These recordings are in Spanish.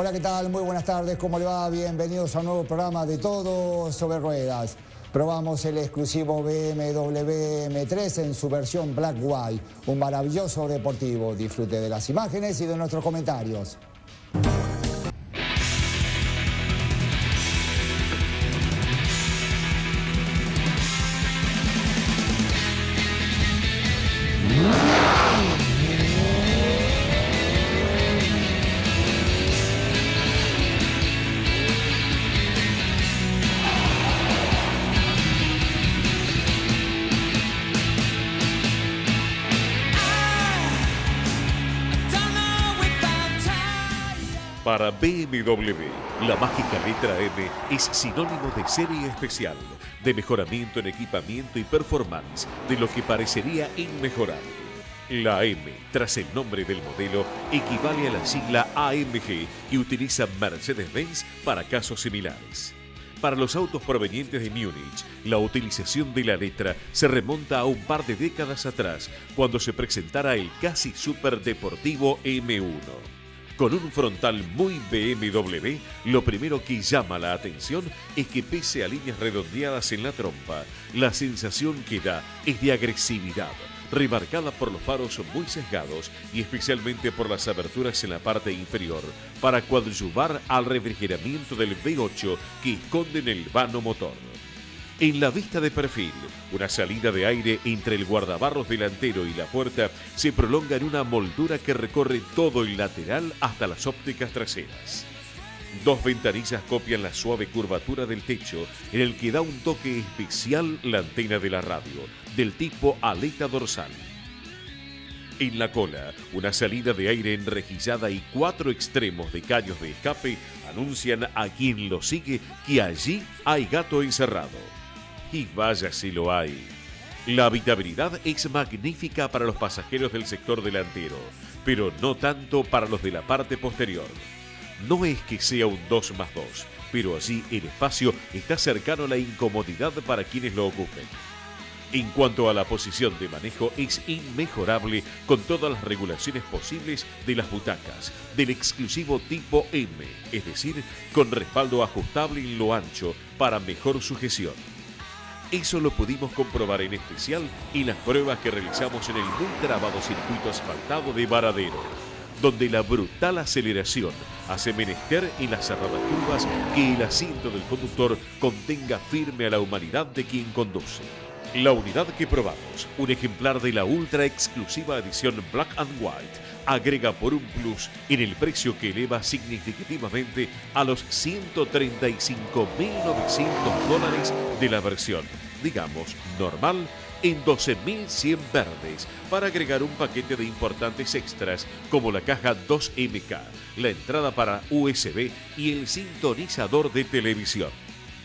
Hola, ¿qué tal? Muy buenas tardes, ¿cómo le va? Bienvenidos a un nuevo programa de Todo sobre Ruedas. Probamos el exclusivo BMW M3 en su versión Black White, un maravilloso deportivo. Disfrute de las imágenes y de nuestros comentarios. Para BMW, la mágica letra M es sinónimo de serie especial, de mejoramiento en equipamiento y performance, de lo que parecería inmejorable. La M, tras el nombre del modelo, equivale a la sigla AMG que utiliza Mercedes-Benz para casos similares. Para los autos provenientes de Múnich, la utilización de la letra se remonta a un par de décadas atrás, cuando se presentara el casi superdeportivo M1. Con un frontal muy BMW, lo primero que llama la atención es que pese a líneas redondeadas en la trompa, la sensación que da es de agresividad, remarcada por los faros muy sesgados y especialmente por las aberturas en la parte inferior, para coadyuvar al refrigeramiento del V8 que esconde en el vano motor. En la vista de perfil, una salida de aire entre el guardabarros delantero y la puerta se prolonga en una moldura que recorre todo el lateral hasta las ópticas traseras. Dos ventanillas copian la suave curvatura del techo, en el que da un toque especial la antena de la radio, del tipo aleta dorsal. En la cola, una salida de aire enrejillada y cuatro extremos de caños de escape anuncian a quien lo sigue que allí hay gato encerrado. Y vaya si lo hay. La habitabilidad es magnífica para los pasajeros del sector delantero, pero no tanto para los de la parte posterior. No es que sea un 2 más 2, pero allí el espacio está cercano a la incomodidad para quienes lo ocupen. En cuanto a la posición de manejo, es inmejorable con todas las regulaciones posibles de las butacas, del exclusivo tipo M, es decir, con respaldo ajustable en lo ancho para mejor sujeción. Eso lo pudimos comprobar en especial en las pruebas que realizamos en el muy trabado circuito asfaltado de Varadero, donde la brutal aceleración hace menester en las cerradas curvas que el asiento del conductor contenga firme a la humanidad de quien conduce. La unidad que probamos, un ejemplar de la ultra exclusiva edición Black and White, agrega por un plus en el precio que eleva significativamente a los 135.900 dólares de la versión, digamos, normal, en 12.100 verdes, para agregar un paquete de importantes extras como la caja 2MK, la entrada para USB y el sintonizador de televisión.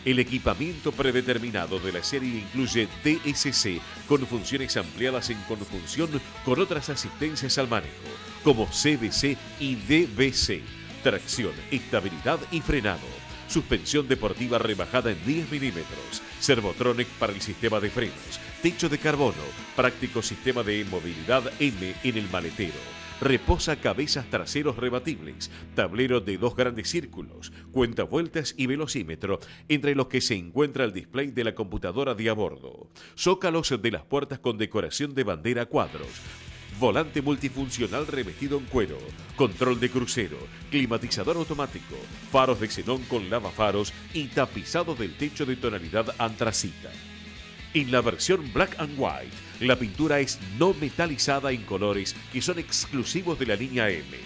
El equipamiento predeterminado de la serie incluye DSC con funciones ampliadas en conjunción con otras asistencias al manejo, como CBC y DBC, tracción, estabilidad y frenado, suspensión deportiva rebajada en 10 milímetros, Servotronic para el sistema de frenos, techo de carbono, práctico sistema de movilidad M en el maletero. Reposa cabezas traseros rebatibles, tablero de dos grandes círculos, cuenta vueltas y velocímetro, entre los que se encuentra el display de la computadora de a bordo, zócalos de las puertas con decoración de bandera cuadros, volante multifuncional revestido en cuero, control de crucero, climatizador automático, faros de xenón con lavafaros y tapizado del techo de tonalidad antracita. En la versión Black and White, la pintura es no metalizada en colores que son exclusivos de la línea M.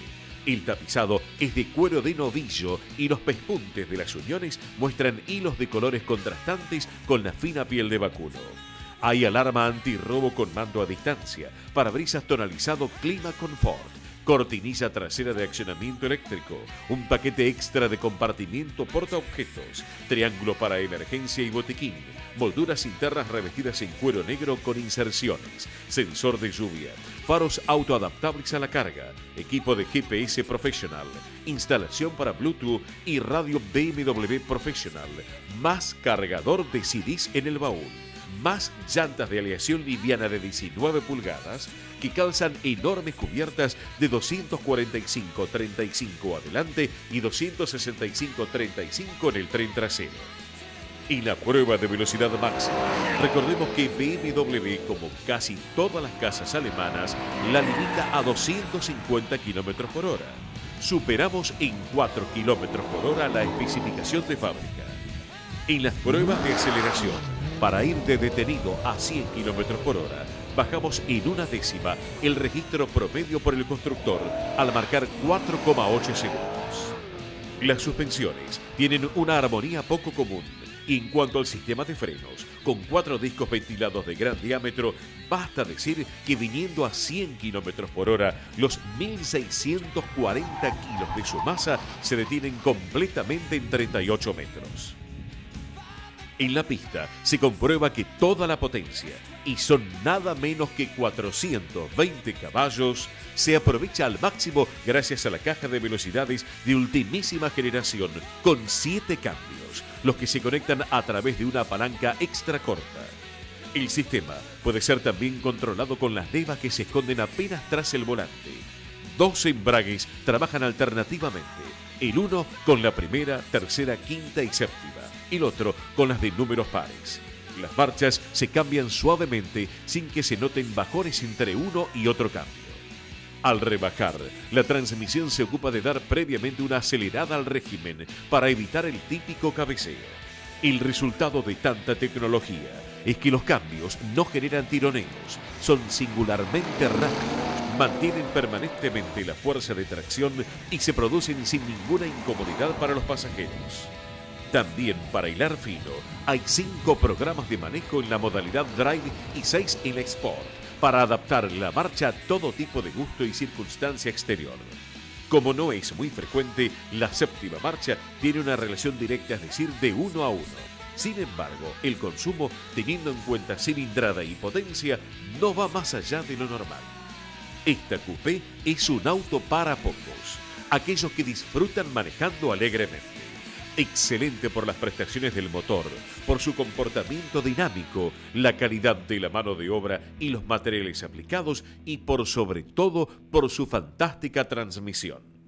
El tapizado es de cuero de novillo y los pespuntes de las uniones muestran hilos de colores contrastantes con la fina piel de vacuno. Hay alarma antirrobo con mando a distancia, parabrisas tonalizado Clima Comfort, cortinilla trasera de accionamiento eléctrico, un paquete extra de compartimiento portaobjetos, triángulo para emergencia y botiquín, molduras internas revestidas en cuero negro con inserciones, sensor de lluvia, faros autoadaptables a la carga, equipo de GPS profesional, instalación para Bluetooth y radio BMW Professional, más cargador de CDs en el baúl más llantas de aleación liviana de 19 pulgadas, que calzan enormes cubiertas de 245-35 adelante y 265-35 en el tren trasero. Y la prueba de velocidad máxima. Recordemos que BMW, como casi todas las casas alemanas, la limita a 250 km por hora. Superamos en 4 km por hora la especificación de fábrica. En las pruebas de aceleración, para ir de detenido a 100 km por hora, bajamos en una décima el registro promedio por el constructor al marcar 4,8 segundos. Las suspensiones tienen una armonía poco común en cuanto al sistema de frenos, con cuatro discos ventilados de gran diámetro, basta decir que viniendo a 100 km por hora, los 1.640 kilos de su masa se detienen completamente en 38 metros. En la pista se comprueba que toda la potencia, y son nada menos que 420 caballos, se aprovecha al máximo gracias a la caja de velocidades de ultimísima generación con 7 cambios, los que se conectan a través de una palanca extra corta. El sistema puede ser también controlado con las levas que se esconden apenas tras el volante. Dos embragues trabajan alternativamente, el uno con la primera, tercera, quinta y séptima, el otro con las de números pares. Las marchas se cambian suavemente sin que se noten bajones entre uno y otro cambio. Al rebajar, la transmisión se ocupa de dar previamente una acelerada al régimen para evitar el típico cabeceo. El resultado de tanta tecnología es que los cambios no generan tironeos, son singularmente rápidos, mantienen permanentemente la fuerza de tracción y se producen sin ninguna incomodidad para los pasajeros. También para hilar fino, hay cinco programas de manejo en la modalidad Drive y seis en Export, para adaptar la marcha a todo tipo de gusto y circunstancia exterior. Como no es muy frecuente, la séptima marcha tiene una relación directa, es decir, de uno a uno. Sin embargo, el consumo, teniendo en cuenta cilindrada y potencia, no va más allá de lo normal. Esta coupé es un auto para pocos, aquellos que disfrutan manejando alegremente excelente por las prestaciones del motor, por su comportamiento dinámico, la calidad de la mano de obra y los materiales aplicados y por sobre todo por su fantástica transmisión.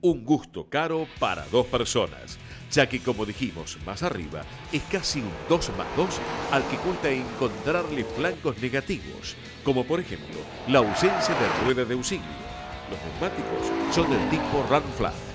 Un gusto caro para dos personas, ya que como dijimos más arriba, es casi un 2 más 2 al que cuesta encontrarle flancos negativos, como por ejemplo la ausencia de rueda de auxilio. Los neumáticos son del tipo Run Flat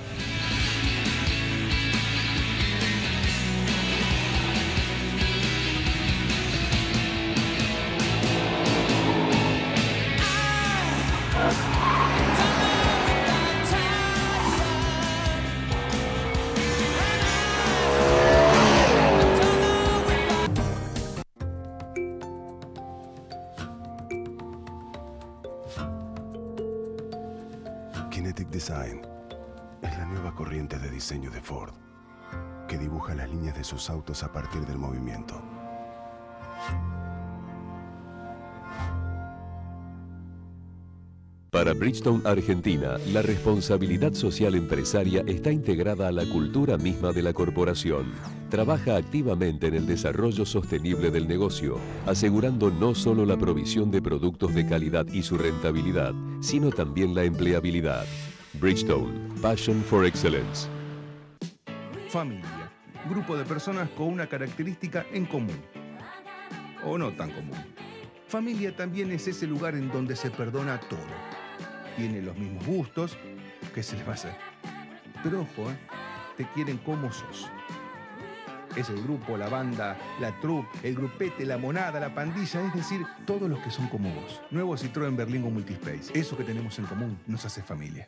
sus autos a partir del movimiento. Para Bridgestone Argentina, la responsabilidad social empresaria está integrada a la cultura misma de la corporación. Trabaja activamente en el desarrollo sostenible del negocio, asegurando no solo la provisión de productos de calidad y su rentabilidad, sino también la empleabilidad. Bridgestone, Passion for Excellence. Familia grupo de personas con una característica en común. O no tan común. Familia también es ese lugar en donde se perdona todo. Tiene los mismos gustos, ¿qué se les va a hacer? Pero ojo, ¿eh? te quieren como sos. Es el grupo, la banda, la troupe, el grupete, la monada, la pandilla, es decir, todos los que son como vos. Nuevo Citroën Berlingo Multispace. Eso que tenemos en común nos hace familia.